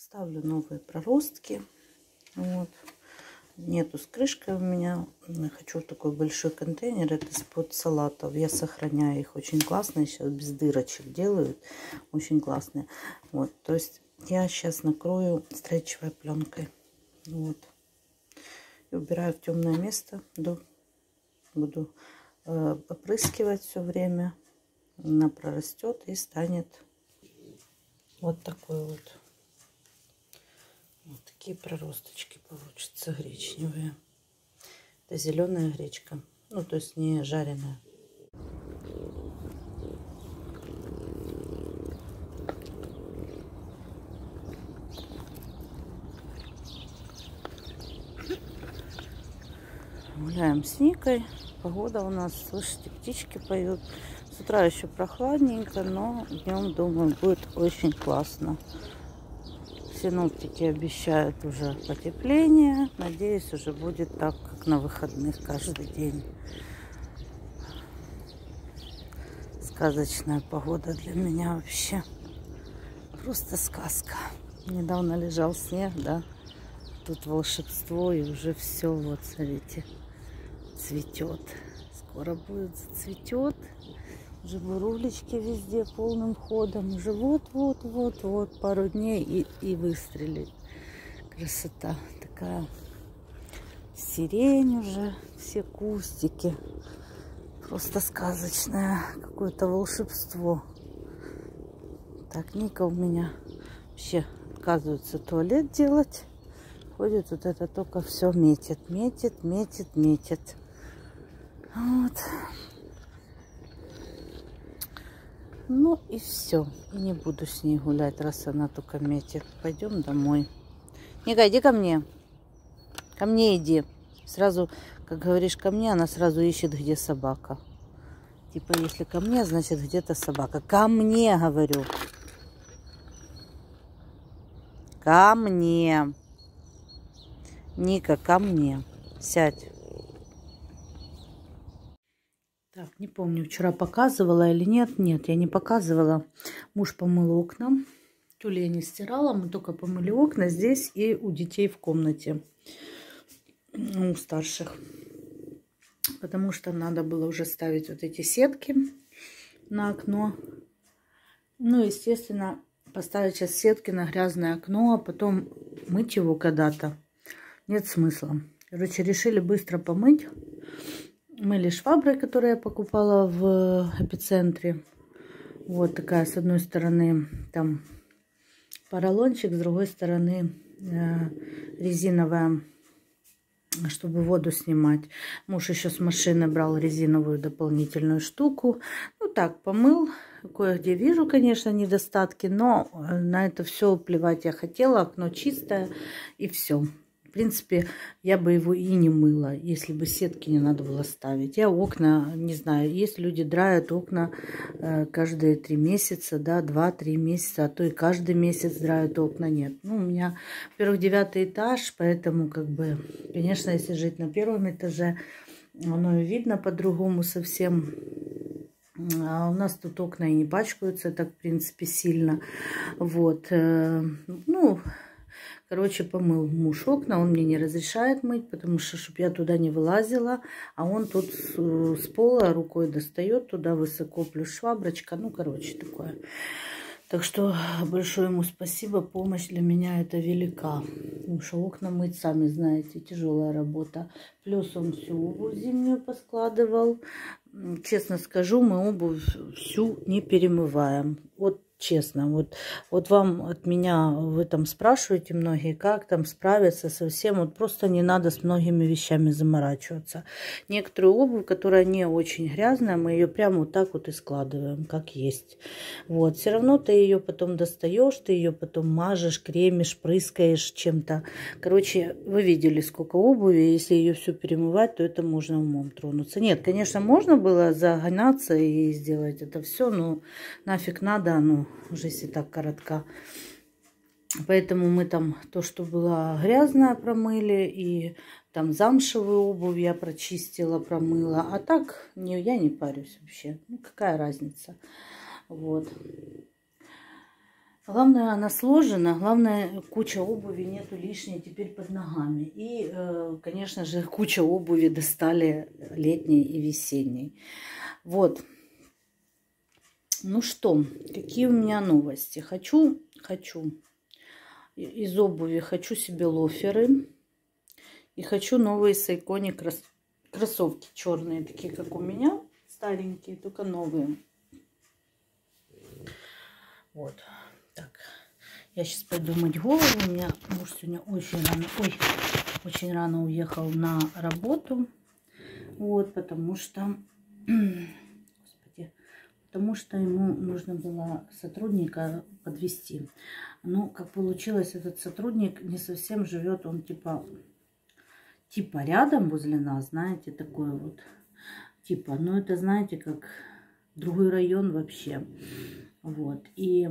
ставлю новые проростки. Вот. Нету с крышкой у меня. Хочу такой большой контейнер. Это под салатов. Я сохраняю их. Очень классные. Сейчас без дырочек делают. Очень классные. Вот. То есть я сейчас накрою стрейчевой пленкой. Вот. И убираю в темное место. Буду э, опрыскивать все время. Она прорастет и станет вот такой вот. Вот такие проросточки получатся гречневые. Это зеленая гречка. Ну, то есть не жареная. Гуляем с Никой. Погода у нас, слышите, птички поют. С утра еще прохладненько, но днем, думаю, будет очень классно. Синоптики обещают уже потепление. Надеюсь, уже будет так, как на выходных каждый день. Сказочная погода для меня вообще. Просто сказка. Недавно лежал снег, да. Тут волшебство и уже все, вот, смотрите, цветет. Скоро будет зацветет. Уже бурулечки везде полным ходом. Уже вот-вот-вот-вот пару дней и, и выстрелит. Красота такая. Сирень уже, все кустики. Просто сказочное какое-то волшебство. Так, Ника у меня вообще отказывается туалет делать. Ходит вот это только все метит, метит, метит, метит. Вот. Ну и все. Не буду с ней гулять, раз она только метит. Пойдем домой. Ника, иди ко мне. Ко мне иди. Сразу, как говоришь, ко мне, она сразу ищет, где собака. Типа, если ко мне, значит, где-то собака. Ко мне, говорю. Ко мне. Ника, ко мне. Сядь. Так, не помню, вчера показывала или нет. Нет, я не показывала. Муж помыл окна. Тюль я не стирала, мы только помыли окна здесь и у детей в комнате. У старших. Потому что надо было уже ставить вот эти сетки на окно. Ну, естественно, поставить сейчас сетки на грязное окно, а потом мыть его когда-то. Нет смысла. Короче, решили быстро помыть мыли шваброй, которую я покупала в эпицентре. Вот такая, с одной стороны, там поролончик, с другой стороны э, резиновая, чтобы воду снимать. Муж еще с машины брал резиновую дополнительную штуку. Ну так, помыл. Кое-где вижу, конечно, недостатки, но на это все плевать я хотела. Окно чистое и все. В принципе, я бы его и не мыла, если бы сетки не надо было ставить. Я окна, не знаю, есть люди драют окна э, каждые три месяца, да, два-три месяца, а то и каждый месяц драют окна. Нет, ну, у меня, во-первых, девятый этаж, поэтому, как бы, конечно, если жить на первом этаже, оно видно по-другому совсем. А у нас тут окна и не пачкаются так, в принципе, сильно. Вот, э, ну... Короче, помыл муж окна, он мне не разрешает мыть, потому что, чтобы я туда не вылазила, а он тут с, с пола рукой достает, туда высоко, плюс шваброчка, ну, короче, такое. Так что большое ему спасибо, помощь для меня это велика. Потому что окна мыть, сами знаете, тяжелая работа. Плюс он всю обувь зимнюю поскладывал. Честно скажу, мы обувь всю не перемываем. Вот честно. Вот, вот вам от меня, вы там спрашиваете многие, как там справиться со всем. Вот просто не надо с многими вещами заморачиваться. Некоторую обувь, которая не очень грязная, мы ее прямо вот так вот и складываем, как есть. Вот, все равно ты ее потом достаешь, ты ее потом мажешь, кремишь, прыскаешь чем-то. Короче, вы видели, сколько обуви. Если ее все перемывать, то это можно умом тронуться. Нет, конечно, можно было загоняться и сделать это все, но нафиг надо, ну, жизнь и так коротка. Поэтому мы там то, что было грязное, промыли. И там замшевую обувь я прочистила, промыла. А так не, я не парюсь вообще. Ну, какая разница. Вот. Главное, она сложена, главное, куча обуви нету лишней теперь под ногами. И, э, конечно же, куча обуви достали летней и весенней. Вот. Ну что, какие у меня новости? Хочу, хочу из обуви, хочу себе лоферы. И хочу новые Сайкони крос кроссовки черные, такие как у меня, старенькие, только новые. Вот. Так, я сейчас пойду мыть голову. У меня муж сегодня очень рано, ой, очень рано уехал на работу. Вот, потому что, потому что ему нужно было сотрудника подвести. Ну, как получилось, этот сотрудник не совсем живет, он типа, типа рядом возле нас, знаете, такой вот, типа, ну это, знаете, как другой район вообще. Вот, и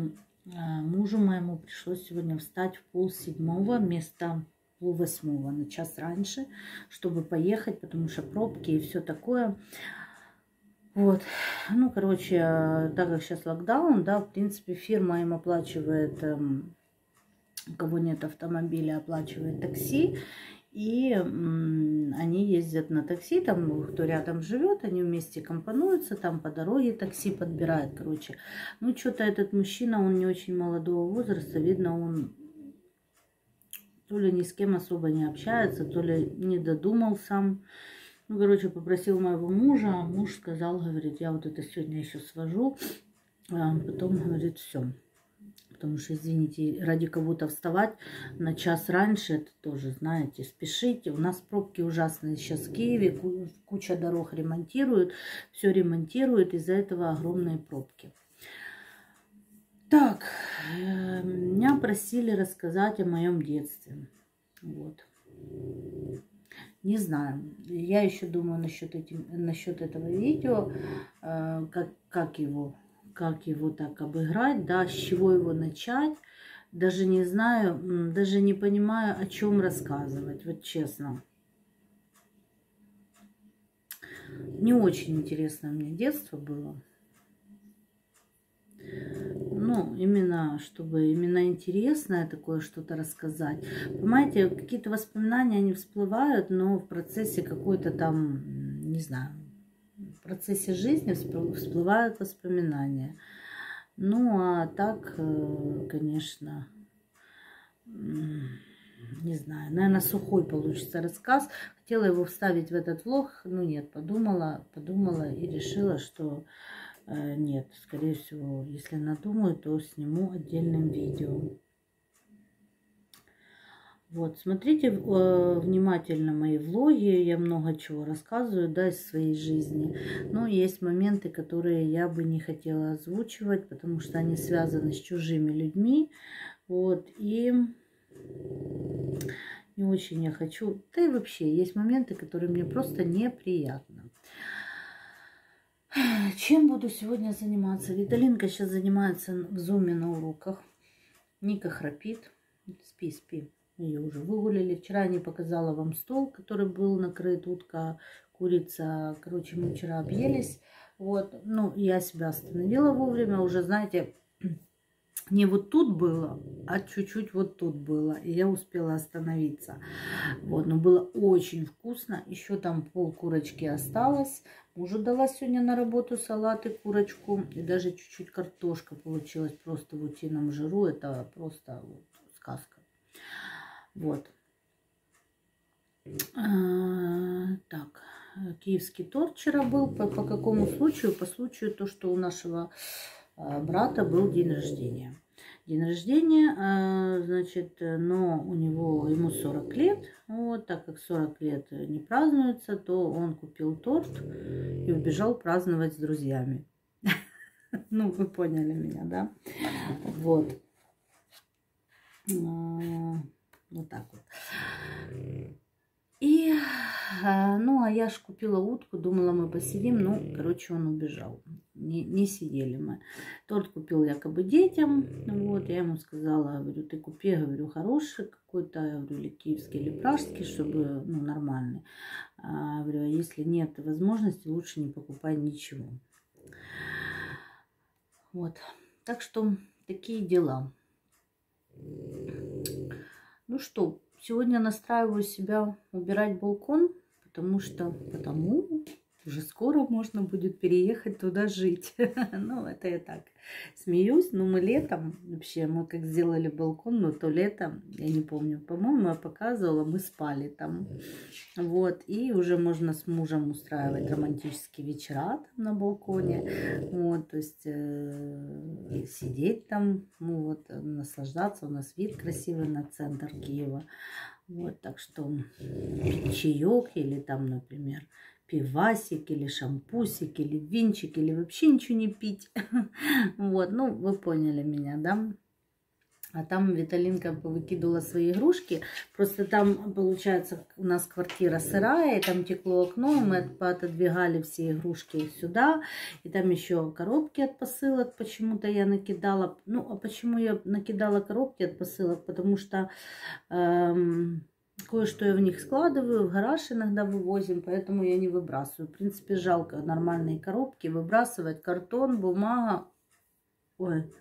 а, мужу моему пришлось сегодня встать в пол седьмого вместо пол восьмого, на час раньше, чтобы поехать, потому что пробки и все такое. Вот, ну, короче, так как сейчас локдаун, да, в принципе, фирма им оплачивает, эм, у кого нет автомобиля, оплачивает такси, и они ездят на такси, там кто рядом живет, они вместе компонуются, там по дороге такси подбирают, короче. Ну, что-то этот мужчина, он не очень молодого возраста, видно, он то ли ни с кем особо не общается, то ли не додумал сам. Ну, короче, попросил моего мужа, а муж сказал, говорит, я вот это сегодня еще свожу, а потом, говорит, все потому что, извините, ради кого-то вставать на час раньше, это тоже, знаете, спешите. У нас пробки ужасные сейчас в Киеве, куча дорог ремонтируют, все ремонтируют, из-за этого огромные пробки. Так, э, меня просили рассказать о моем детстве. Вот. Не знаю. Я еще думаю насчет, этим, насчет этого видео, э, как, как его как его так обыграть, да, с чего его начать. Даже не знаю, даже не понимаю, о чем рассказывать, вот честно. Не очень интересное мне детство было. Ну, именно, чтобы именно интересное такое что-то рассказать. Понимаете, какие-то воспоминания, они всплывают, но в процессе какой-то там, не знаю, в процессе жизни всплывают воспоминания. Ну, а так, э, конечно, не знаю, наверное, сухой получится рассказ. Хотела его вставить в этот влог, ну нет, подумала, подумала и решила, что нет, скорее всего, если надумаю, то сниму отдельным видео. Вот, смотрите э, внимательно мои влоги, я много чего рассказываю, да, из своей жизни. Но есть моменты, которые я бы не хотела озвучивать, потому что они связаны с чужими людьми. Вот, и не очень я хочу. Да и вообще, есть моменты, которые мне просто неприятно. Чем буду сегодня заниматься? Виталинка сейчас занимается в зуме на уроках. Ника храпит. Спи, спи. Ее уже выгуляли. Вчера не показала вам стол, который был накрыт, утка, курица. Короче, мы вчера объелись. Вот, ну, я себя остановила вовремя. Уже, знаете, не вот тут было, а чуть-чуть вот тут было. И я успела остановиться. Вот, но было очень вкусно. Еще там пол курочки осталось. Мужу дала сегодня на работу салат и курочку. И даже чуть-чуть картошка получилась просто в утином жиру. Это просто вот, сказка. Вот. А, так, киевский торт вчера был. По, по какому случаю? По случаю то, что у нашего а, брата был день рождения. День рождения, а, значит, но у него, ему 40 лет. Вот, так как 40 лет не празднуется, то он купил торт и убежал праздновать с друзьями. Ну, вы поняли меня, да? Вот. Вот так вот. И, а, ну, а я ж купила утку, думала, мы посидим. Ну, короче, он убежал. Не, не сидели мы. Торт купил якобы детям. Вот, я ему сказала, говорю, ты купи, говорю, хороший какой-то, говорю, или киевский, или пражский, чтобы, ну, нормальный. А, говорю, а если нет возможности, лучше не покупай ничего. Вот. Так что такие дела. Ну что, сегодня настраиваю себя убирать балкон, потому что, потому уже скоро можно будет переехать туда жить. ну, это я так смеюсь. Но мы летом, вообще, мы как сделали балкон, но то лето, я не помню, по-моему, я показывала, мы спали там. Вот, и уже можно с мужем устраивать романтические вечера там на балконе. Вот, то есть э, сидеть там, ну вот, наслаждаться. У нас вид красивый на центр Киева. Вот, так что чаек или там, например, пивасик или шампусик или винчик или вообще ничего не пить. Вот, ну вы поняли меня, да? А там Виталинка выкидывала свои игрушки. Просто там, получается, у нас квартира сырая, и там текло окно, мы отодвигали все игрушки сюда. И там еще коробки от посылок почему-то я накидала. Ну, а почему я накидала коробки от посылок? Потому что... Эм, Кое-что я в них складываю, в гараж иногда вывозим, поэтому я не выбрасываю. В принципе, жалко нормальные коробки выбрасывать. Картон, бумага. Ой,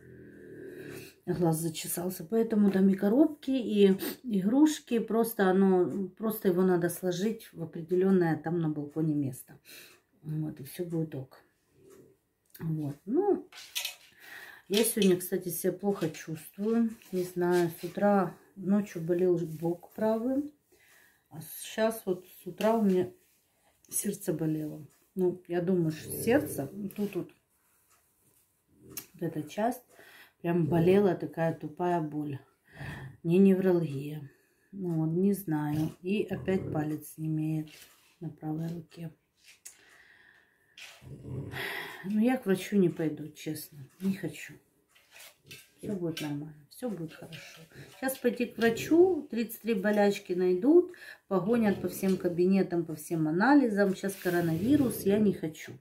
глаз зачесался. Поэтому там и коробки, и игрушки. Просто, оно, просто его надо сложить в определенное там на балконе место. Вот, и все будет ок. Вот, ну, я сегодня, кстати, себя плохо чувствую. Не знаю, с утра Ночью болел бок правый. А сейчас вот с утра у меня сердце болело. Ну, я думаю, что сердце, тут вот, вот эта часть, прям болела такая тупая боль. Не невралгия. Ну, вот, не знаю. И опять палец не имеет на правой руке. Ну, я к врачу не пойду, честно. Не хочу. Все будет нормально все будет хорошо. Сейчас пойти к врачу, 33 болячки найдут, погонят по всем кабинетам, по всем анализам. Сейчас коронавирус, я не хочу.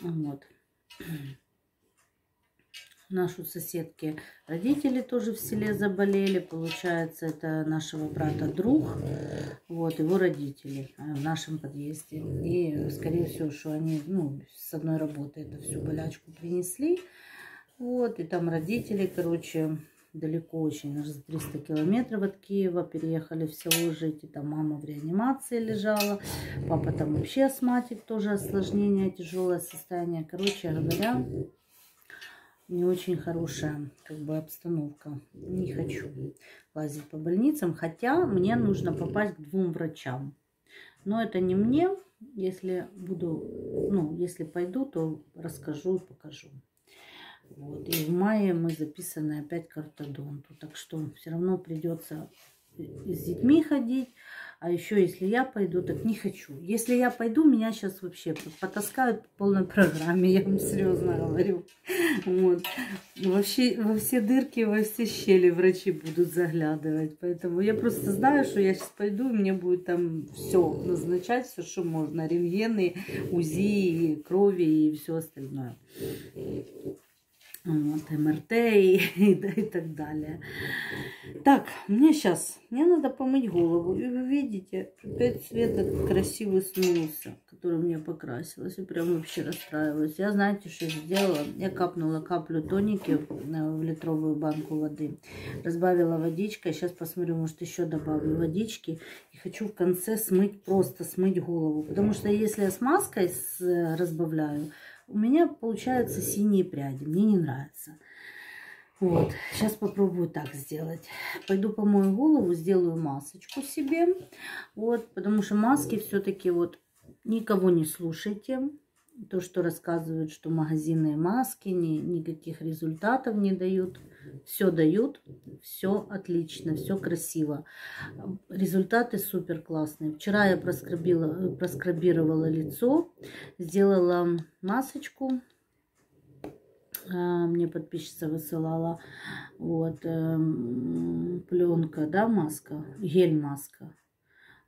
Вот. Нашу соседки родители тоже в селе заболели. Получается, это нашего брата друг. Вот, его родители э, в нашем подъезде. И, скорее всего, что они ну, с одной работы эту всю болячку принесли. Вот, и там родители, короче, далеко очень, аж за 300 километров от Киева, переехали в село жить, и там мама в реанимации лежала, папа там вообще астматик, тоже осложнение, тяжелое состояние. Короче говоря, не очень хорошая как бы обстановка. Не хочу лазить по больницам, хотя мне нужно попасть к двум врачам. Но это не мне, если буду, ну, если пойду, то расскажу и покажу. Вот. И в мае мы записаны опять к ортодонту. Так что все равно придется с детьми ходить. А еще, если я пойду, так не хочу. Если я пойду, меня сейчас вообще потаскают по полной программе, я вам серьезно говорю. Вот. Вообще во все дырки, во все щели врачи будут заглядывать. Поэтому я просто знаю, что я сейчас пойду, и мне будет там все назначать, все, что можно. Рентгены, УЗИ, крови и все остальное вот, МРТ и, и, и так далее. Так, мне сейчас, мне надо помыть голову. И вы видите, опять цвет красивый смылся, который мне покрасилась. И прям вообще расстраиваюсь. Я знаете, что сделала? Я капнула каплю тоники в, литровую банку воды. Разбавила водичкой. Сейчас посмотрю, может еще добавлю водички. И хочу в конце смыть, просто смыть голову. Потому что если я с маской с, разбавляю, у меня получаются синие пряди. Мне не нравится. Вот, сейчас попробую так сделать. Пойду помою голову, сделаю масочку себе. Вот, потому что маски все-таки вот никого не слушайте то, что рассказывают, что магазинные маски ни, никаких результатов не дают. Все дают, все отлично, все красиво. Результаты супер классные. Вчера я проскрабила, проскрабировала лицо, сделала масочку. А, мне подписчица высылала вот эм, пленка, да, маска, гель-маска.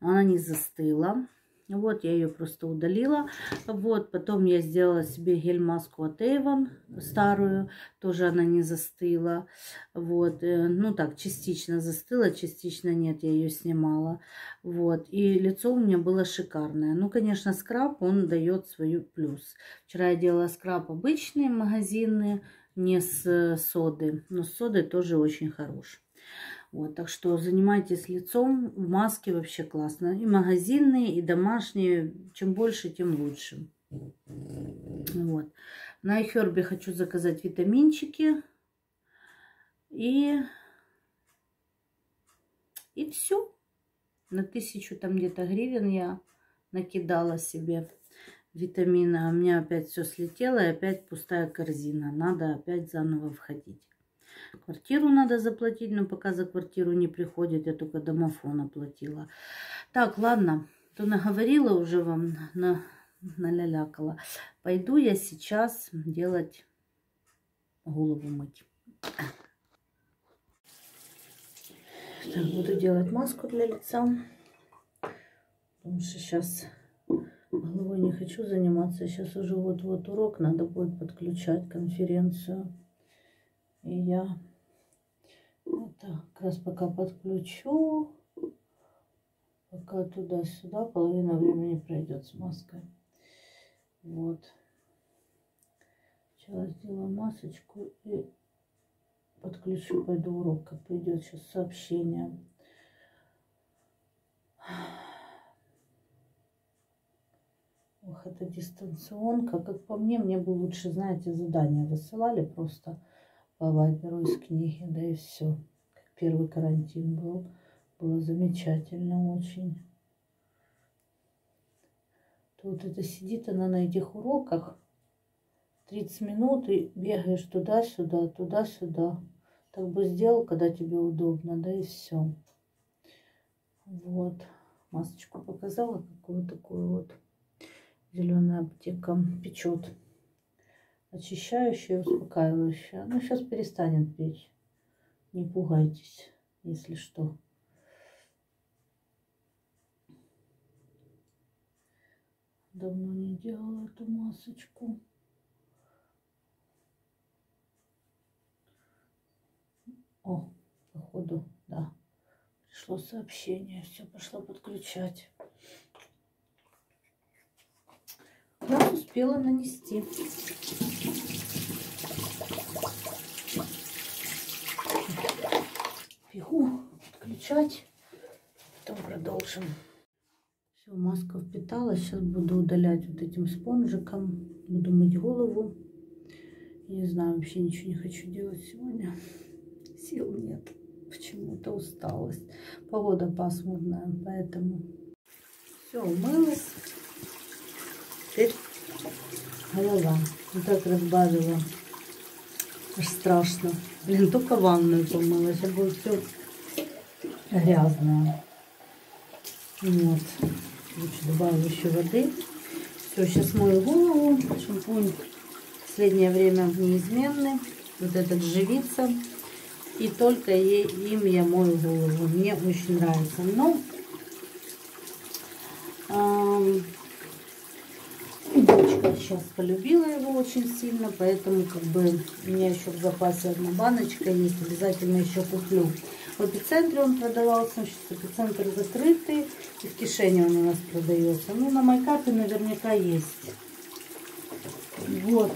Она не застыла. Вот, я ее просто удалила. Вот, потом я сделала себе гель-маску от Avon, старую. Тоже она не застыла. Вот, э, ну так, частично застыла, частично нет, я ее снимала. Вот, и лицо у меня было шикарное. Ну, конечно, скраб, он дает свою плюс. Вчера я делала скраб обычный, магазинный. не с соды. Но с содой тоже очень хорош. Вот, так что занимайтесь лицом. В маске вообще классно. И магазинные, и домашние. Чем больше, тем лучше. Вот. На iHerb хочу заказать витаминчики. И, и все. На тысячу там где-то гривен я накидала себе витамина. У меня опять все слетело и опять пустая корзина. Надо опять заново входить. Квартиру надо заплатить, но пока за квартиру не приходит, я только домофон оплатила. Так, ладно, то наговорила уже вам, на, налялякала. Пойду я сейчас делать голову мыть. Так, буду делать маску для лица. Потому что сейчас головой не хочу заниматься. Сейчас уже вот-вот урок. Надо будет подключать конференцию. И я так как раз пока подключу. Пока туда-сюда половина времени пройдет с маской. Вот. Сейчас сделаю масочку и подключу, пойду урок, как придет сейчас сообщение. Ох, это дистанционка. Как по мне, мне бы лучше, знаете, задания высылали просто по вайберу из книги, да и все. Первый карантин был. Было замечательно очень. То вот это сидит она на этих уроках 30 минут и бегаешь туда-сюда, туда-сюда. Так бы сделал, когда тебе удобно, да и все. Вот. Масочку показала, какую такую вот зеленая аптека печет. Очищающая, успокаивающая. Ну, сейчас перестанет печь. Не пугайтесь, если что. Давно не делала эту масочку. О, походу, да. Пришло сообщение. Все, пошла подключать. Раз успела нанести. Бегу подключать. Потом продолжим. Все, маска впиталась. Сейчас буду удалять вот этим спонжиком. Буду мыть голову. Не знаю, вообще ничего не хочу делать сегодня сил нет. Почему-то усталость. Погода пасмурная, поэтому все, умылась. Теперь голова. Вот так разбавила. Аж страшно. Блин, только ванную помыла. Сейчас будет все грязное. Вот. Лучше добавлю еще воды. Все, сейчас мою голову. Шампунь в последнее время неизменный. Вот этот живица. И только ей, им я мою голову. Мне очень нравится. Но эм, сейчас полюбила его очень сильно. Поэтому как бы у меня еще в запасе одна баночка есть. Обязательно еще куплю. В эпицентре он продавался. Сейчас эпицентр закрытый. И в кишене он у нас продается. Ну, на майкапе наверняка есть. Вот.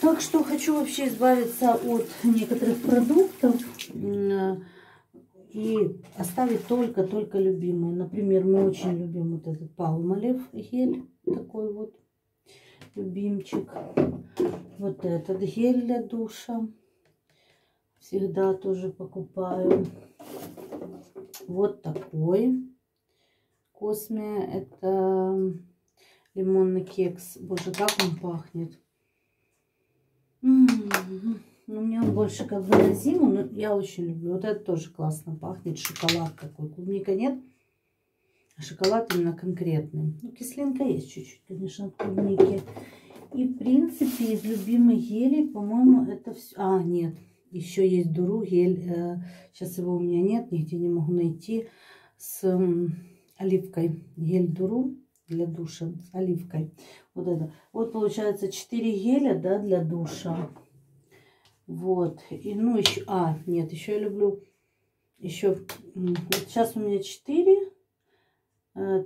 Так что хочу вообще избавиться от некоторых продуктов и оставить только-только любимые. Например, мы очень любим вот этот Палмолев гель, такой вот любимчик. Вот этот гель для душа. Всегда тоже покупаю. Вот такой. Косме. Это лимонный кекс. Боже, как он пахнет. Ну, мне он больше как бы на зиму, но я очень люблю. Вот это тоже классно пахнет. Шоколад какой. Клубника нет. А шоколад именно конкретный. Ну, кислинка есть чуть-чуть, конечно, от клубники. И, в принципе, из любимых гелей, по-моему, это все... А, нет. Еще есть Дуру гель. Сейчас его у меня нет, нигде не могу найти. С оливкой. Гель Дуру для душа с оливкой. Вот это. Вот получается 4 геля, да, для душа. Вот. И, ну, еще... А, нет, еще я люблю... Еще... Вот сейчас у меня 4.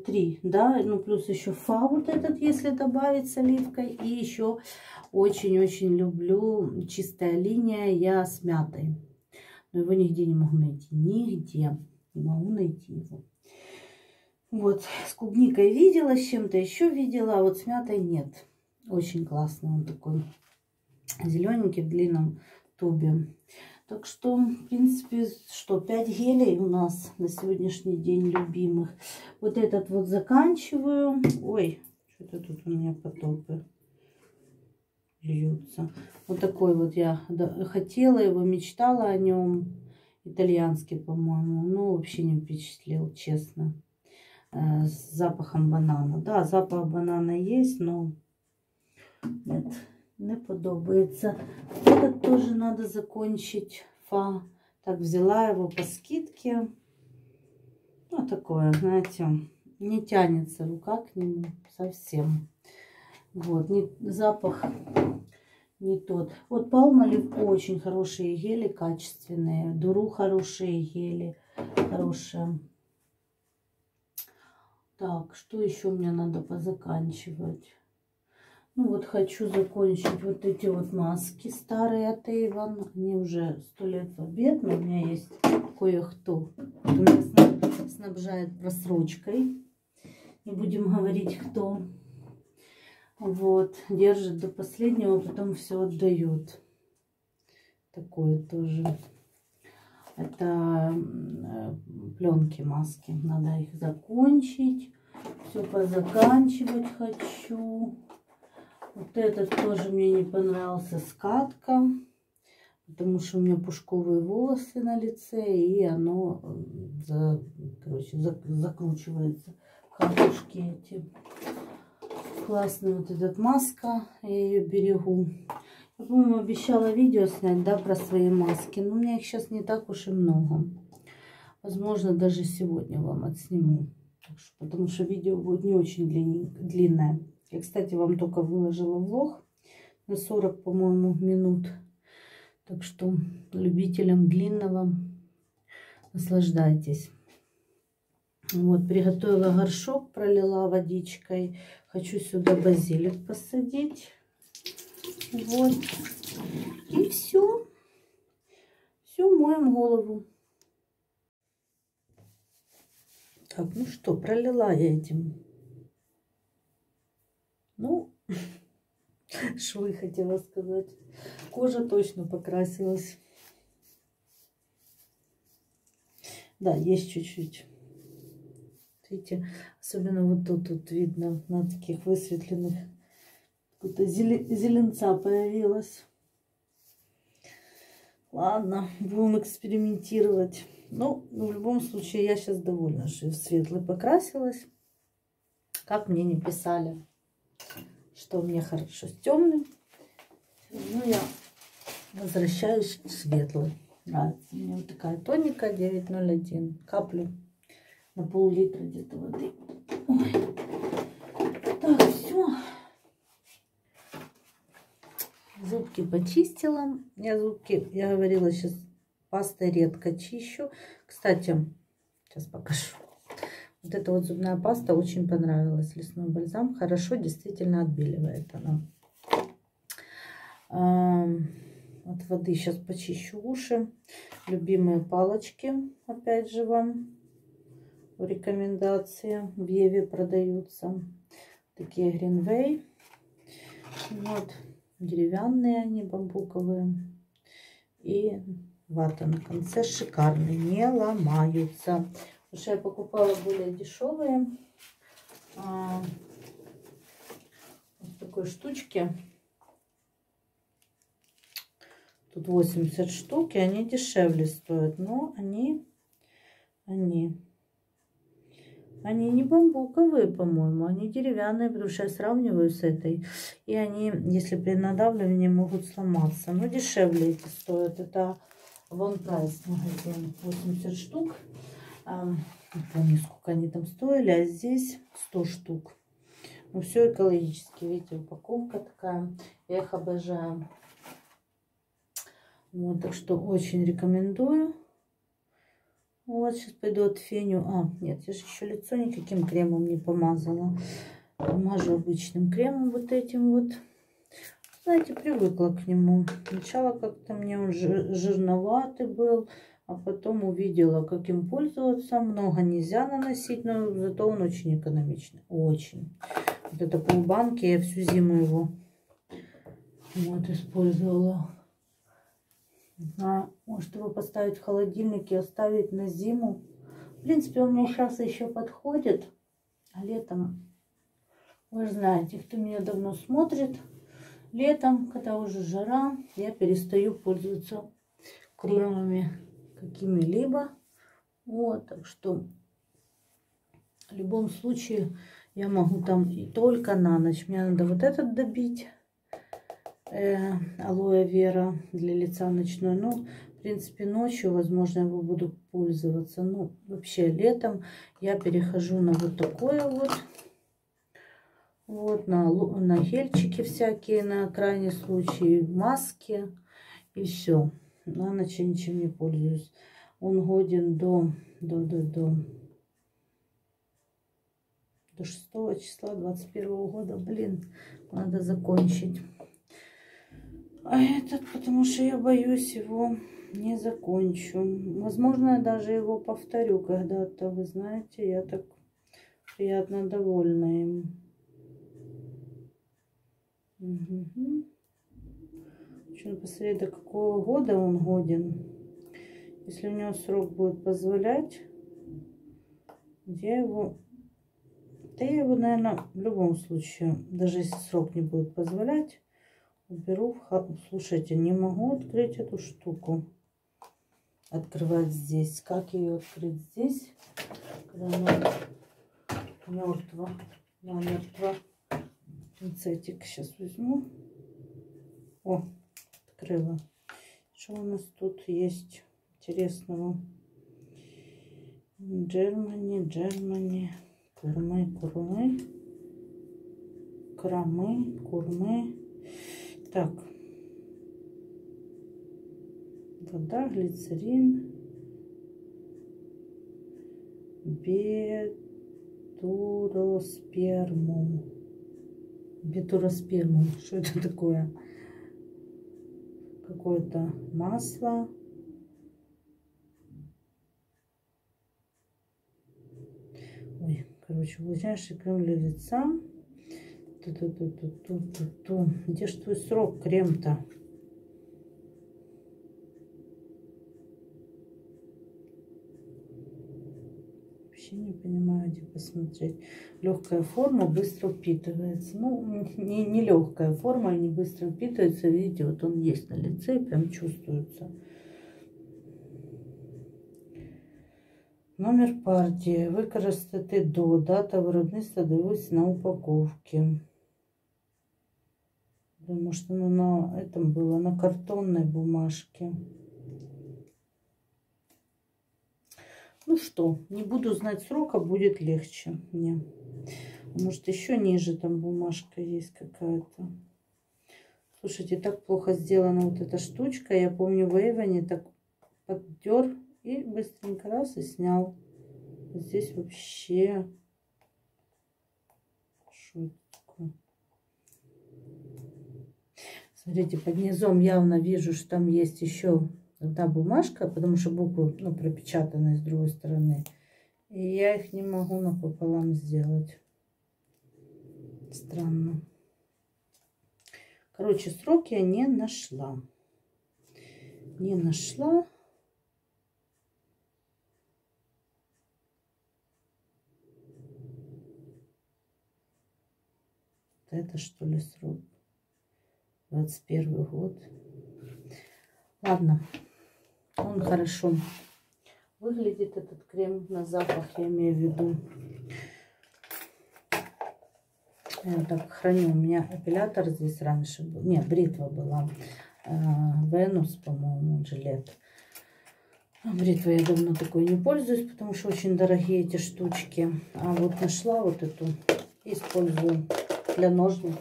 три, да, ну плюс еще фа вот этот, если добавить с оливкой. И еще очень-очень люблю чистая линия, я с мятой. Но его нигде не могу найти, нигде не могу найти его. Вот, с клубникой видела, с чем-то еще видела, а вот с мятой нет. Очень классный он такой, зелененький в длинном тубе. Так что, в принципе, что, 5 гелей у нас на сегодняшний день любимых. Вот этот вот заканчиваю. Ой, что-то тут у меня потопы льются. Вот такой вот я хотела его, мечтала о нем. Итальянский, по-моему. Ну, вообще не впечатлил, честно. Э, с запахом банана. Да, запах банана есть, но нет, не подобається. Этот тоже надо закончить. Фа. Так, взяла его по скидке. Ну, такое, знаете, не тянется рука к нему совсем. Вот, не, запах не тот. Вот Палмолив очень хорошие гели, качественные. Дуру хорошие гели, хорошие. Так, что еще мне надо позаканчивать? Ну вот хочу закончить вот эти вот маски старые от Avon. Они уже сто лет в обед, но у меня есть кое-кто. Меня снабжает просрочкой. Не будем говорить, кто. Вот, держит до последнего, потом все отдает. Такое тоже. Это пленки, маски. Надо их закончить. Все позаканчивать хочу. Вот этот тоже мне не понравился скатка, потому что у меня пушковые волосы на лице, и оно, за, короче, за, закручивается. Катушки эти. Классная вот эта маска, я ее берегу. Я, по-моему, обещала видео снять, да, про свои маски, но у меня их сейчас не так уж и много. Возможно, даже сегодня вам отсниму, потому что видео будет не очень длинное. Я, кстати, вам только выложила влог на 40, по-моему, минут. Так что любителям длинного наслаждайтесь. Вот, приготовила горшок, пролила водичкой. Хочу сюда базилик посадить. Вот. И все. Все, моем голову. Так, ну что, пролила я этим ну, швы хотела сказать. Кожа точно покрасилась. Да, есть чуть-чуть. Видите, особенно вот тут вот видно на таких высветленных. Какая-то зеленца появилась. Ладно, будем экспериментировать. Ну, в любом случае, я сейчас довольна, что в светлый покрасилась. Как мне не писали что мне хорошо с темным. Ну, я возвращаюсь в светлый. Нравится мне вот такая тоника 901. Каплю на пол-литра где-то воды. Ой. Так, все. Зубки почистила. Я зубки, я говорила, сейчас пастой редко чищу. Кстати, сейчас покажу. Вот эта вот зубная паста очень понравилась. Лесной бальзам. Хорошо действительно отбеливает она. От воды сейчас почищу уши. Любимые палочки. Опять же вам рекомендации. В Еве продаются. Такие Гринвей. Вот. Деревянные они, бамбуковые. И вата на конце шикарные. Не ломаются. Потому что я покупала более дешевые. А, вот такой штучки. Тут 80 штук, и они дешевле стоят. Но они, они, они не бамбуковые, по-моему. Они деревянные, потому что я сравниваю с этой. И они, если при надавливании, могут сломаться. Но дешевле эти стоят. Это Вон Прайс магазин. 80 штук не помню, сколько они там стоили, а здесь 100 штук. Ну, все экологически, видите, упаковка такая. Я их обожаю. Вот, так что очень рекомендую. Вот, сейчас пойду от феню. А, нет, я же еще лицо никаким кремом не помазала. Помажу обычным кремом вот этим вот. Знаете, привыкла к нему. Сначала как-то мне он жирноватый был, а потом увидела, как им пользоваться. Много нельзя наносить, но зато он очень экономичный. Очень. Вот это полбанки, я всю зиму его вот использовала. А, может его поставить в холодильник и оставить на зиму. В принципе, он мне сейчас еще подходит. А летом, вы же знаете, кто меня давно смотрит, Летом, когда уже жара, я перестаю пользоваться кремами какими-либо. Вот, так что в любом случае я могу там и только на ночь. Мне надо вот этот добить. Э, алоэ вера для лица ночной. Ну, в принципе, ночью, возможно, его буду пользоваться. Ну, вообще, летом я перехожу на вот такое вот вот, на, на гельчики всякие, на крайний случай, маски и все. На ночь я ничем не пользуюсь. Он годен до, до, до, до, до 6 числа 21 года. Блин, надо закончить. А этот, потому что я боюсь его не закончу. Возможно, я даже его повторю когда-то. Вы знаете, я так приятно довольна им. Угу. Еще до какого года он годен. Если у него срок будет позволять, я его... Да я его, наверное, в любом случае, даже если срок не будет позволять, уберу в... Слушайте, не могу открыть эту штуку. Открывать здесь. Как ее открыть здесь? Когда она мертва. Она мертва пинцетик сейчас возьму. О, открыла. Что у нас тут есть интересного? Джермани, Джермани, курмы, курмы, крамы, курмы. Так. Вода, глицерин, бетуроспермум бетуроспермум. Что это такое? Какое-то масло. Ой, короче, увлажняющий крем для лица. Ту -ту -ту -ту -ту -ту -ту. Где же твой срок крем-то? вообще не понимаю, где посмотреть. Легкая форма быстро впитывается. Ну, не, не легкая форма, они быстро впитываются. Видите, вот он есть на лице прям чувствуется. Номер партії. Використати до. Дата виробництва дивись на упаковке. Потому что оно на этом было, на картонной бумажке. Ну что, не буду знать срока, будет легче мне. Может, еще ниже там бумажка есть какая-то. Слушайте, так плохо сделана вот эта штучка. Я помню, в Эйвоне так поддер и быстренько раз и снял. Здесь вообще... Такое? Смотрите, под низом явно вижу, что там есть еще одна бумажка, потому что буквы ну, пропечатаны с другой стороны. И я их не могу напополам сделать. Странно. Короче, сроки я не нашла. Не нашла. Это что ли срок? 21 год. Ладно. Он хорошо выглядит, этот крем на запах, я имею в виду. Я так храню. У меня эпилятор здесь раньше был. Нет, бритва была. Венус, по-моему, жилет. А бритва я давно такой не пользуюсь, потому что очень дорогие эти штучки. А вот нашла вот эту. Использую для ножниц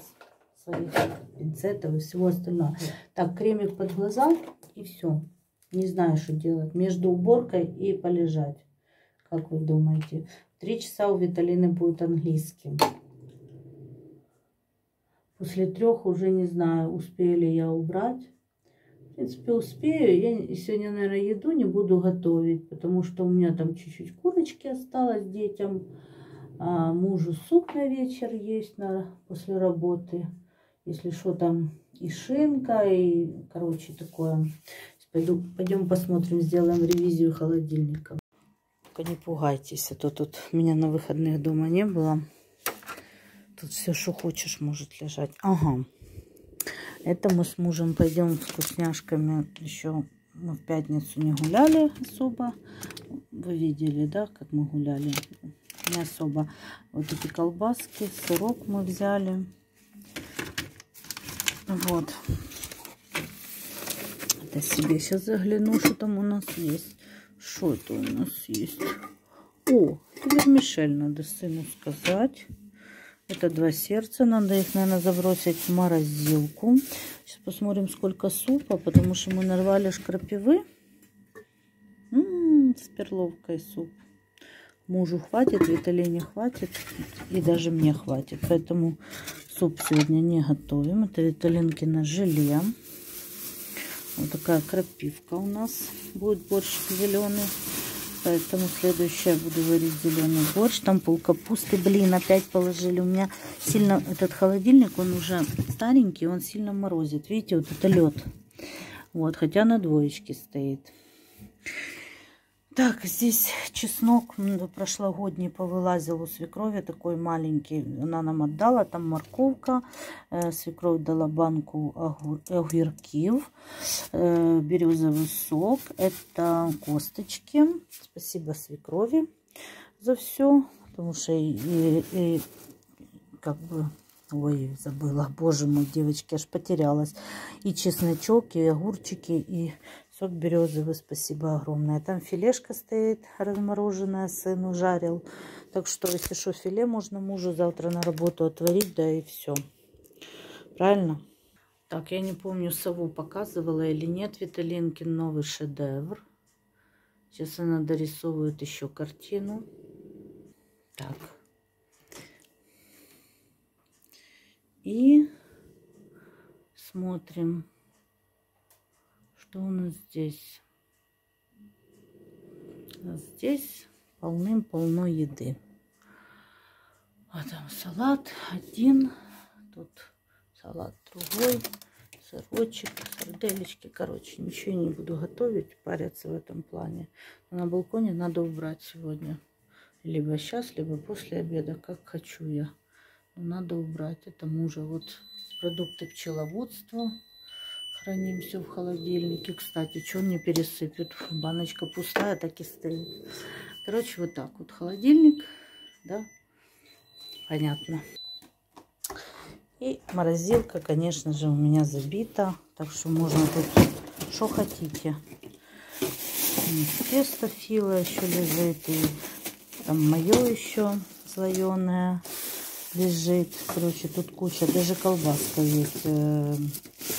своих пинцетов и всего остального. Так, кремик под глаза и все. Не знаю, что делать. Между уборкой и полежать. Как вы думаете? Три часа у Виталины будет английским. После трех уже не знаю, успею ли я убрать. В принципе, успею. Я сегодня, наверное, еду не буду готовить, потому что у меня там чуть-чуть курочки осталось детям. А мужу суп на вечер есть на, после работы. Если что, там и шинка, и, короче, такое. Пойду, пойдем посмотрим, сделаем ревизию холодильника. Только не пугайтесь, а то тут меня на выходных дома не было. Тут все, что хочешь, может лежать. Ага. Это мы с мужем пойдем вкусняшками. Еще мы в пятницу не гуляли особо. Вы видели, да, как мы гуляли? Не особо. Вот эти колбаски, сырок мы взяли. Вот. Это себе сейчас загляну, что там у нас есть. Что это у нас есть? О, вермишель надо сыну сказать. Это два сердца. Надо их, наверное, забросить в морозилку. Сейчас посмотрим, сколько супа, потому что мы нарвали шкрапивы. М -м с перловкой суп. Мужу хватит, Виталине хватит и даже мне хватит. Поэтому суп сегодня не готовим. Это Виталинкино желе. Вот такая крапивка у нас будет борщ зеленый. Поэтому следующее буду варить зеленый борщ. Там пол капусты. Блин, опять положили. У меня сильно этот холодильник, он уже старенький, он сильно морозит. Видите, вот это лед. Вот, хотя на двоечке стоит. Так, здесь чеснок прошлогодний повылазил у свекрови, такой маленький. Она нам отдала, там морковка. Э, свекровь дала банку огурков, э, березовый сок. Это косточки. Спасибо свекрови за все, потому что и, и, и как бы Ой, забыла. Боже мой, девочки, аж потерялась. И чесночок, и огурчики, и Сок березовый, спасибо огромное. Там филешка стоит размороженная, сыну жарил. Так что, если что, филе можно мужу завтра на работу отварить, да и все. Правильно? Так, я не помню, сову показывала или нет. Виталинкин новый шедевр. Сейчас она дорисовывает еще картину. Так. И смотрим. Что у нас здесь? Здесь полным-полно еды. А там салат один, тут салат другой, сырочек, сарделечки. Короче, ничего не буду готовить, париться в этом плане. Но на балконе надо убрать сегодня. Либо сейчас, либо после обеда, как хочу я. Но надо убрать. Это мужа вот продукты пчеловодства храним все в холодильнике. Кстати, что не пересыпет? Баночка пустая, так и стоит. Короче, вот так вот холодильник, да, понятно. И морозилка, конечно же, у меня забита. Так что можно тут, что хотите. Тесто фила еще лежит. И там мое еще слоеное лежит. Короче, тут куча. Даже колбаска есть э,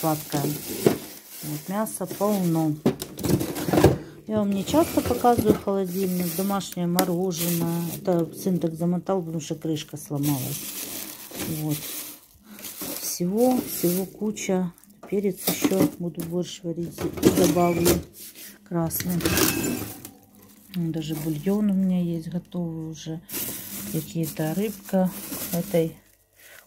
сладкое. Вот, мясо полно. Я вам не часто показываю холодильник. Домашнее мороженое. Это сын так замотал, потому что крышка сломалась. Вот. Всего, всего куча. Перец еще буду борщ варить. Добавлю красный. Даже бульон у меня есть готовый уже. Какие-то рыбка этой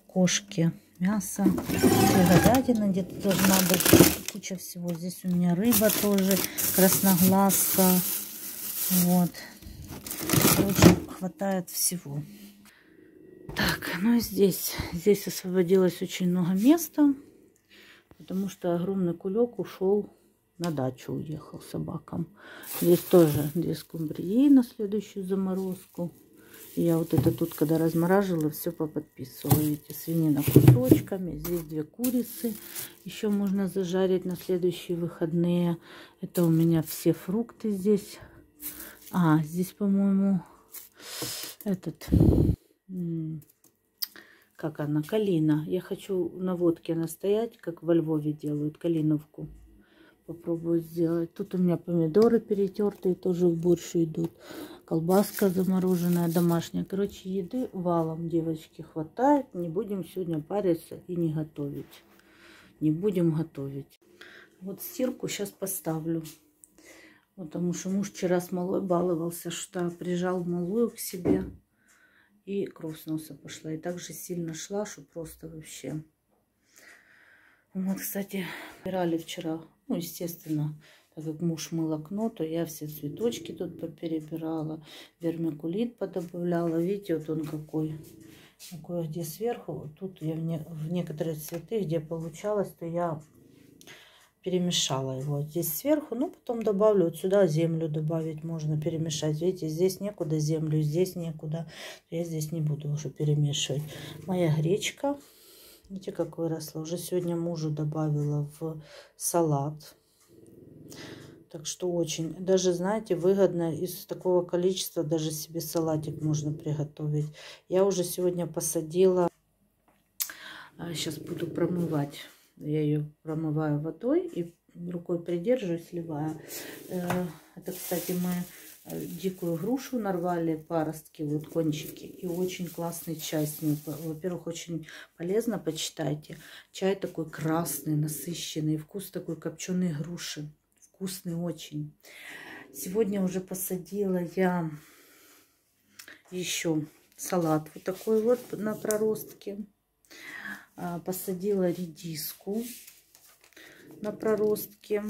кошки мясо, говядина где-то должна быть, куча всего. Здесь у меня рыба тоже, красноглазка, вот. Короче, хватает всего. Так, ну и здесь, здесь освободилось очень много места, потому что огромный кулек ушел на дачу, уехал собакам. Здесь тоже две скумбрии на следующую заморозку. Я вот это тут, когда размораживала, все поподписывала. Видите, свинина кусочками. Здесь две курицы. Еще можно зажарить на следующие выходные. Это у меня все фрукты здесь. А, здесь, по-моему, этот... Как она? Калина. Я хочу на водке настоять, как во Львове делают, калиновку. Попробую сделать. Тут у меня помидоры перетертые тоже в борщ идут. Колбаска замороженная домашняя. Короче, еды валом, девочки, хватает. Не будем сегодня париться и не готовить. Не будем готовить. Вот стирку сейчас поставлю. Потому что муж вчера с малой баловался, что прижал малую к себе. И кровь с носа пошла. И так же сильно шла, что просто вообще... Вот, кстати, убирали вчера. Ну, естественно, так как муж мыл окно, то я все цветочки тут поперебирала. Вермикулит подобавляла. Видите, вот он какой. Кое-где сверху. Вот тут я в, не, в некоторые цветы, где получалось, то я перемешала его здесь сверху. Ну, потом добавлю вот сюда землю добавить можно перемешать. Видите, здесь некуда землю, здесь некуда. Я здесь не буду уже перемешивать. Моя гречка. Видите, как выросла. Уже сегодня мужу добавила в салат. Так что очень, даже, знаете, выгодно из такого количества даже себе салатик можно приготовить. Я уже сегодня посадила, сейчас а, буду промывать я ее промываю водой и рукой придерживаю, сливаю. Э, это, кстати, мы дикую грушу нарвали, паростки, вот кончики. И очень классный чай с ним. Во-первых, очень полезно, почитайте. Чай такой красный, насыщенный, вкус такой копченой груши. Вкусный очень. Сегодня уже посадила я еще салат вот такой вот на проростке. А, посадила редиску на проростке.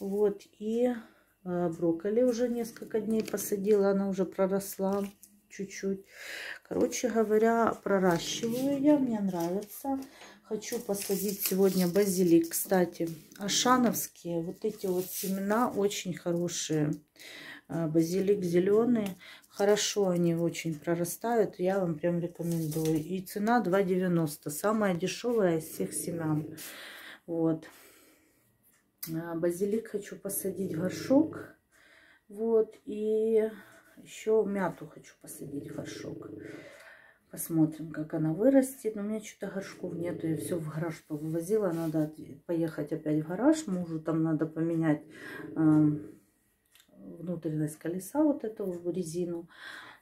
Вот, и брокколи уже несколько дней посадила, она уже проросла чуть-чуть. Короче говоря, проращиваю я, мне нравится. Хочу посадить сегодня базилик, кстати, ашановские. Вот эти вот семена очень хорошие. А, базилик зеленый. Хорошо они очень прорастают. Я вам прям рекомендую. И цена 2,90. Самая дешевая из всех семян. Вот. А, базилик хочу посадить горшок. Вот. И еще мяту хочу посадить горшок. Посмотрим, как она вырастет. Но у меня что-то горшков нету. Я все в гараж повывозила. Надо поехать опять в гараж. Мужу там надо поменять внутренность колеса, вот эту резину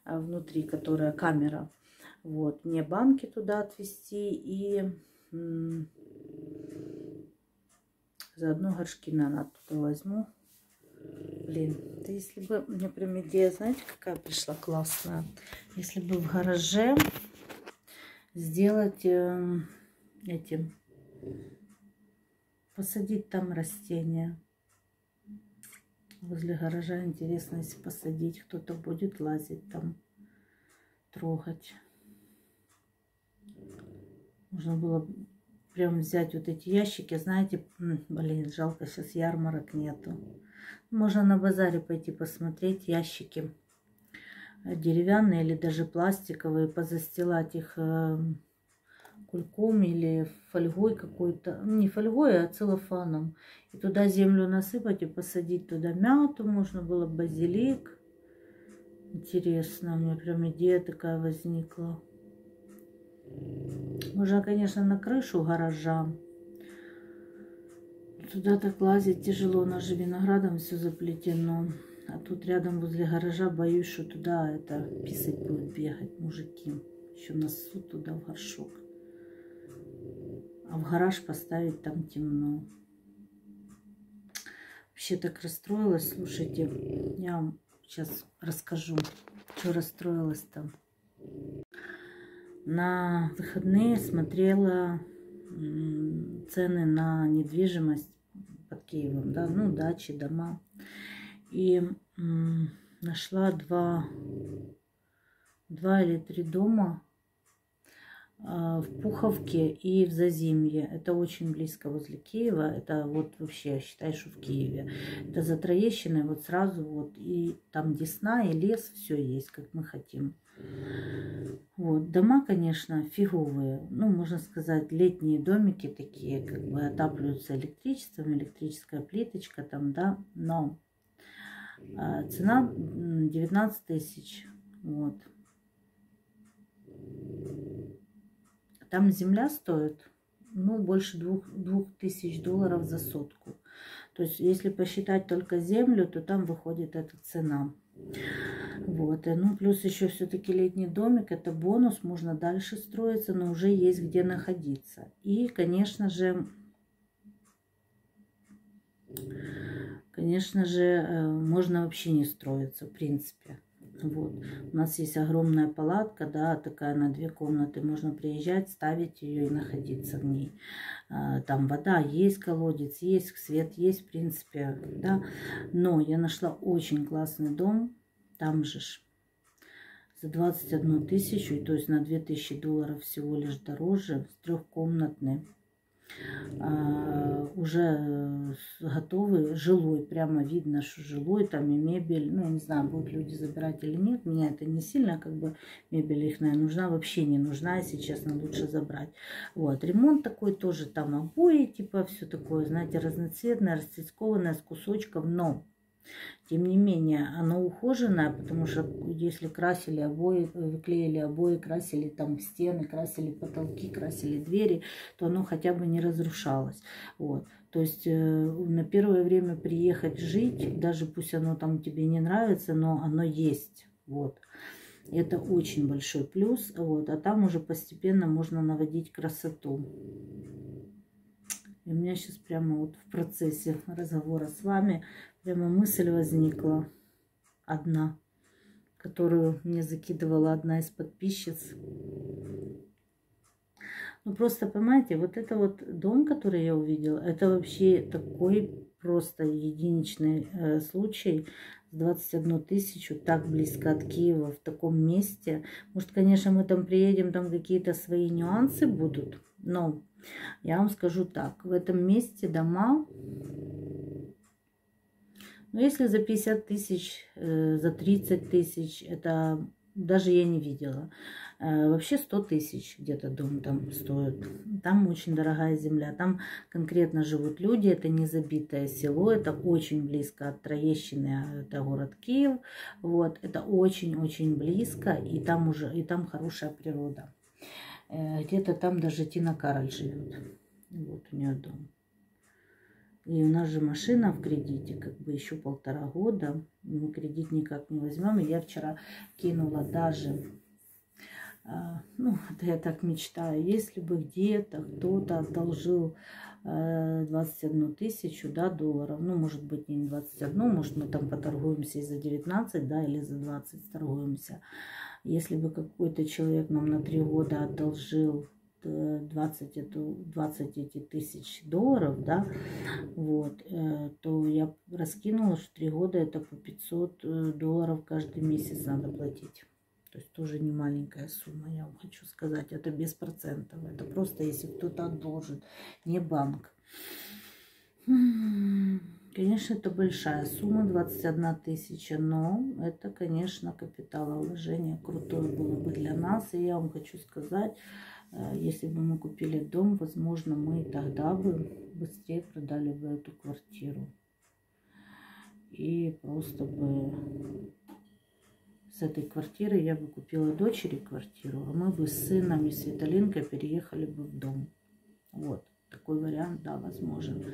а, внутри, которая камера. Вот, мне банки туда отвезти и заодно горшки на туда возьму. Блин, да если бы, мне прям идея, знаете, какая пришла классная. Если бы в гараже сделать э, этим, посадить там растения возле гаража. Интересно, если посадить, кто-то будет лазить там, трогать. Можно было прям взять вот эти ящики. Знаете, блин, жалко, сейчас ярмарок нету. Можно на базаре пойти посмотреть ящики деревянные или даже пластиковые, позастилать их эм, кульком или фольгой какой-то, ну, не фольгой, а целлофаном. И туда землю насыпать и посадить туда мяту, можно было базилик. Интересно, у меня прям идея такая возникла. Можно, конечно, на крышу гаража. Туда так лазить тяжело, у нас же виноградом все заплетено. А тут рядом возле гаража боюсь, что туда это писать будут бегать мужики. Еще насут туда в горшок. А в гараж поставить там темно. Вообще так расстроилась. Слушайте, я вам сейчас расскажу, что расстроилась там. На выходные смотрела цены на недвижимость под Киевом, да, ну, дачи, дома. И нашла два, два или три дома а, в Пуховке и в Зазимье. Это очень близко возле Киева. Это вот вообще, считаю, что в Киеве. Это за Троещиной вот сразу вот. И там Десна и лес, все есть, как мы хотим. Вот, дома, конечно, фиговые. Ну, можно сказать, летние домики такие, как бы отапливаются электричеством, электрическая плиточка там, да. Но а, цена 19 тысяч. Вот. Там земля стоит ну, больше двух, двух тысяч долларов за сотку. То есть, если посчитать только землю, то там выходит эта цена. Вот, и, ну, плюс еще все-таки летний домик, это бонус, можно дальше строиться, но уже есть где находиться. И, конечно же, конечно же, э, можно вообще не строиться, в принципе. Вот. У нас есть огромная палатка, да, такая на две комнаты. Можно приезжать, ставить ее и находиться в ней. А, там вода есть, колодец есть, свет есть, в принципе, да. Но я нашла очень классный дом, там же ж, за 21 тысячу, то есть на 2000 долларов всего лишь дороже, трехкомнатный. А, уже готовый, жилой, прямо видно, что жилой, там и мебель, ну, я не знаю, будут люди забирать или нет, меня это не сильно, как бы, мебель их, наверное, нужна, вообще не нужна, если честно, лучше забрать. Вот, ремонт такой тоже, там обои, типа, все такое, знаете, разноцветное, расцветкованное, с кусочков, но тем не менее, оно ухоженное, потому что если красили обои, э, клеили обои, красили там стены, красили потолки, красили двери, то оно хотя бы не разрушалось. Вот. То есть э, на первое время приехать жить, даже пусть оно там тебе не нравится, но оно есть. Вот. Это очень большой плюс. Вот. А там уже постепенно можно наводить красоту. И у меня сейчас прямо вот в процессе разговора с вами прямо мысль возникла одна, которую мне закидывала одна из подписчиц. Ну просто, понимаете, вот это вот дом, который я увидела, это вообще такой просто единичный э, случай. 21 тысячу, так близко от Киева, в таком месте. Может, конечно, мы там приедем, там какие-то свои нюансы будут, но я вам скажу так, в этом месте дома но если за 50 тысяч, э, за 30 тысяч, это даже я не видела. Э, вообще 100 тысяч где-то дом там стоит. Там очень дорогая земля. Там конкретно живут люди. Это не забитое село. Это очень близко от Троещины. А это город Киев. Вот. Это очень-очень близко. И там уже и там хорошая природа. Э, где-то там даже Тина Кароль живет. Вот у нее дом. И у нас же машина в кредите, как бы еще полтора года. Мы кредит никак не возьмем. И я вчера кинула даже, а, ну, это я так мечтаю, если бы где-то кто-то одолжил 21 э, тысячу да, долларов, ну, может быть, не 21, может, мы там поторгуемся и за 19, да, или за 20 торгуемся. Если бы какой-то человек нам на 3 года одолжил 20, эту, 20 эти тысяч долларов, да, вот, э, то я раскинула, что 3 года это по 500 э, долларов каждый месяц надо платить. То есть тоже не маленькая сумма, я вам хочу сказать. Это без процентов. Это просто если кто-то должен, не банк. Конечно, это большая сумма, 21 тысяча, но это, конечно, капиталовложение крутое было бы для нас. И я вам хочу сказать, Э, если бы мы купили дом, возможно, мы тогда бы быстрее продали бы эту квартиру. И просто бы с этой квартиры я бы купила дочери квартиру, а мы бы с сыном и Светолинкой переехали бы в дом. Вот, такой вариант, да, возможен.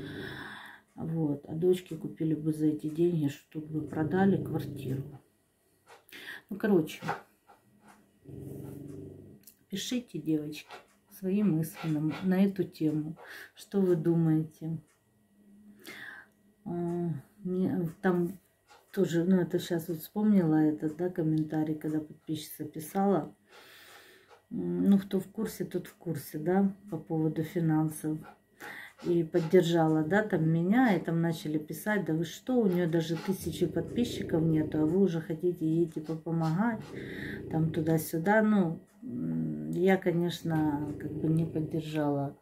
Вот, а дочки купили бы за эти деньги, что тут бы продали квартиру. Ну, короче, Пишите, девочки, свои мысли на, на эту тему. Что вы думаете? А, там тоже, ну это сейчас вот вспомнила этот, да, комментарий, когда подписчица писала. Ну, кто в курсе, тот в курсе, да, по поводу финансов. И поддержала, да, там меня, и там начали писать, да вы что, у нее даже тысячи подписчиков нету, а вы уже хотите ей, типа, помогать, там туда-сюда, ну, я, конечно, как бы не поддержала.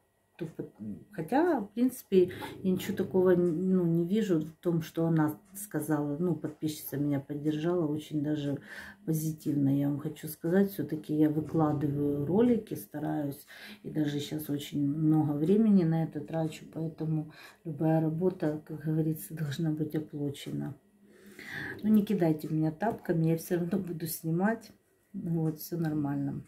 Хотя, в принципе, я ничего такого ну, не вижу в том, что она сказала. Ну, подписчица меня поддержала очень даже позитивно. Я вам хочу сказать, все-таки я выкладываю ролики, стараюсь. И даже сейчас очень много времени на это трачу. Поэтому любая работа, как говорится, должна быть оплачена. Ну, не кидайте меня тапками, я все равно буду снимать. Вот, все нормально.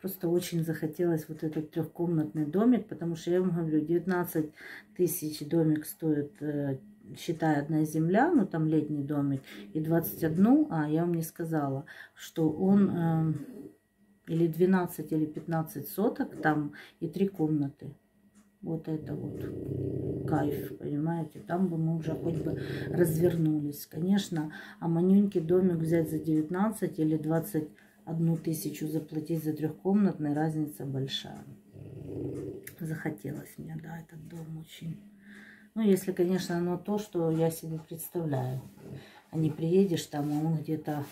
Просто очень захотелось вот этот трехкомнатный домик, потому что я вам говорю, 19 тысяч домик стоит, э, считая одна земля, ну там летний домик, и 21, а я вам не сказала, что он э, или 12 или 15 соток там и три комнаты. Вот это вот кайф, понимаете? Там бы мы уже хоть бы развернулись. Конечно, а манюньки домик взять за 19 или 21 тысячу заплатить за трехкомнатный, разница большая. Захотелось мне, да, этот дом очень. Ну, если, конечно, оно то, что я себе представляю. А не приедешь там, а он где-то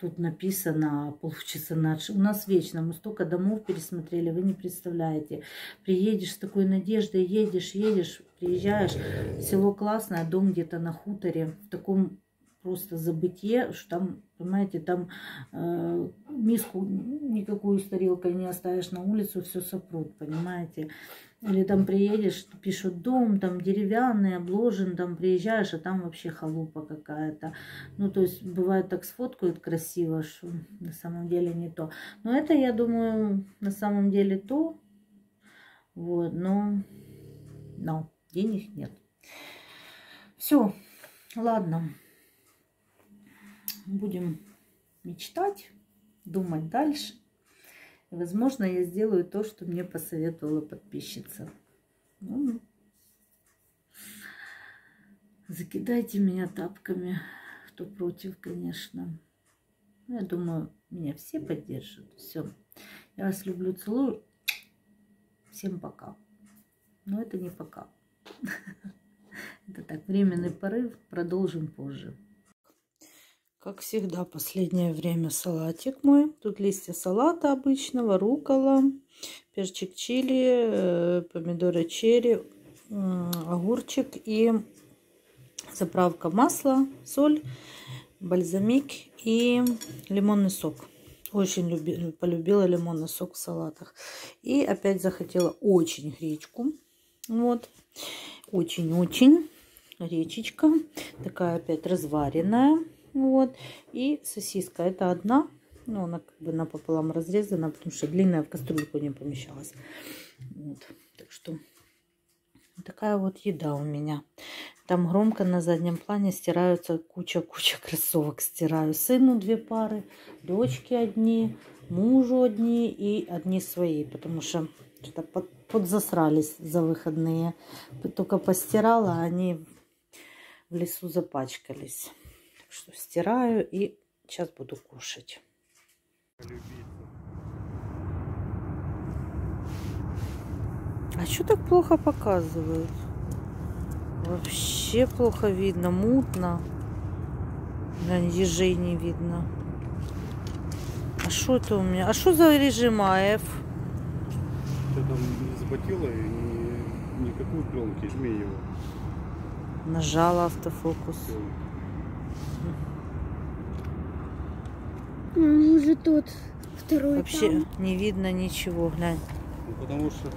Тут написано полчаса ночи. У нас вечно. Мы столько домов пересмотрели, вы не представляете. Приедешь с такой надеждой, едешь, едешь, приезжаешь. Село классное, дом где-то на хуторе. В таком просто забытие, что там, понимаете, там э, миску никакую с тарелкой не оставишь на улицу, все сопрут, понимаете. Или там приедешь, пишут дом, там деревянный, обложен, там приезжаешь, а там вообще халупа какая-то. Ну, то есть, бывает так сфоткают красиво, что на самом деле не то. Но это, я думаю, на самом деле то. Вот, но, но денег нет. Все, ладно. Будем мечтать, думать дальше. Возможно, я сделаю то, что мне посоветовала подписчица. Ну, закидайте меня тапками, кто против, конечно. Ну, я думаю, меня все поддержат. Все. Я вас люблю, целую. Всем пока. Но это не пока. Это так, временный порыв. Продолжим позже. Как всегда, последнее время салатик мой. Тут листья салата обычного, рукола, перчик чили, э, помидоры черри, огурчик и заправка масла, соль, бальзамик и лимонный сок. Очень люби, полюбила лимонный сок в салатах. И опять захотела очень гречку. Вот. Очень-очень. Гречечка. Такая опять разваренная. Вот. И сосиска. Это одна. Ну, она как бы напополам разрезана, потому что длинная в кастрюльку не помещалась. Вот. Так что такая вот еда у меня. Там громко на заднем плане стираются куча-куча кроссовок. Стираю сыну две пары, дочки одни, мужу одни и одни свои. Потому что что-то под, подзасрались за выходные. Только постирала, а они в лесу запачкались что стираю и сейчас буду кушать. А что так плохо показывают? Вообще плохо видно, мутно. Да, ежей не видно. А что это у меня? А что за режим АФ? Ты там захватила и ни, никакой пленки, жми его. Нажала автофокус. Все. Ну, уже тот второй Вообще там. не видно ничего, глянь. Ну, потому что...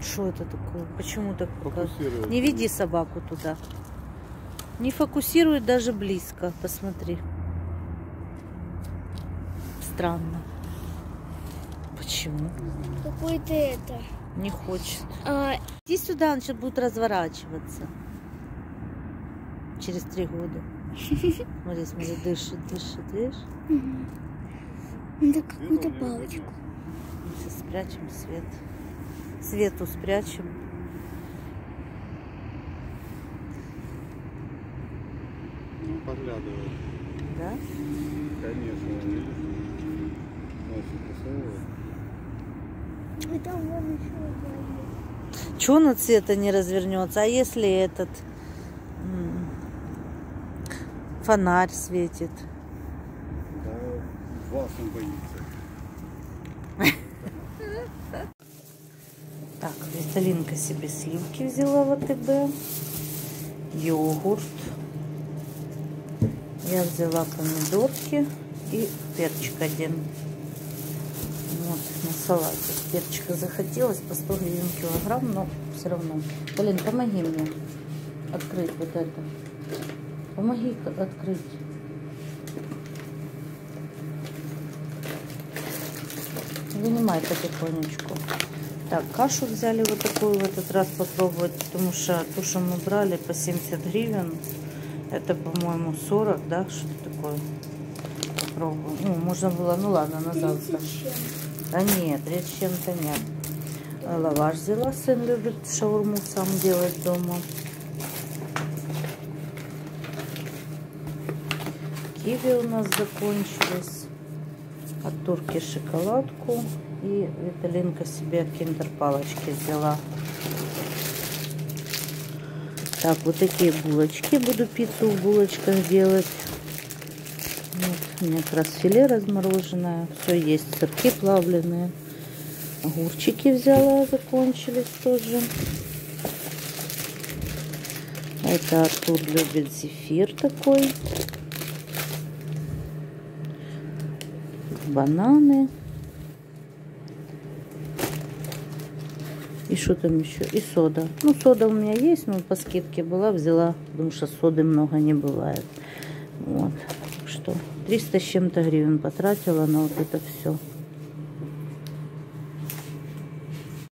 Что это такое? Почему так показывает? Не веди собаку туда. Не фокусирует даже близко. Посмотри. Странно. Почему? Какой-то это. Не хочет. А... Иди сюда, он сейчас будет разворачиваться. Через три года. Смотри, смотри, дышит, дышит, видишь? Это какую-то палочку. Сейчас спрячем свет. Свету спрячем. Ну, поглядывает. Да? Конечно, видишь? Носик посовывает. Это вон еще Чего на цвета не развернется? А если этот фонарь светит. Да, вас он боится. Так, Виталинка себе сливки взяла в АТБ. Йогурт. Я взяла помидорки и перчик один. Вот, на салате. Перчика захотелось по 100 гривен килограмм, но все равно. Блин, помоги мне открыть вот это. Помоги открыть. вынимай потихонечку. Так, кашу взяли вот такую в этот раз попробовать, потому что то, что мы брали по 70 гривен, это, по-моему, 40, да, что-то такое. Попробуем. Ну, можно было, ну ладно, на завтра. 30 чем. А нет, речь чем-то нет. А Лаваш взяла, сын любит шаурму сам делать дома. Киви у нас закончились. От турки шоколадку. И Виталинка себе киндер-палочки взяла. Так, вот такие булочки. Буду пиццу в булочках делать. Вот, у меня как раз филе размороженное. Все есть. Сырки плавленые. Огурчики взяла, закончились тоже. Это Артур любит зефир такой. Бананы. И что там еще? И сода. Ну, сода у меня есть, но по скидке была, взяла, потому что соды много не бывает. Вот. Так что 300 с чем-то гривен потратила на вот это все.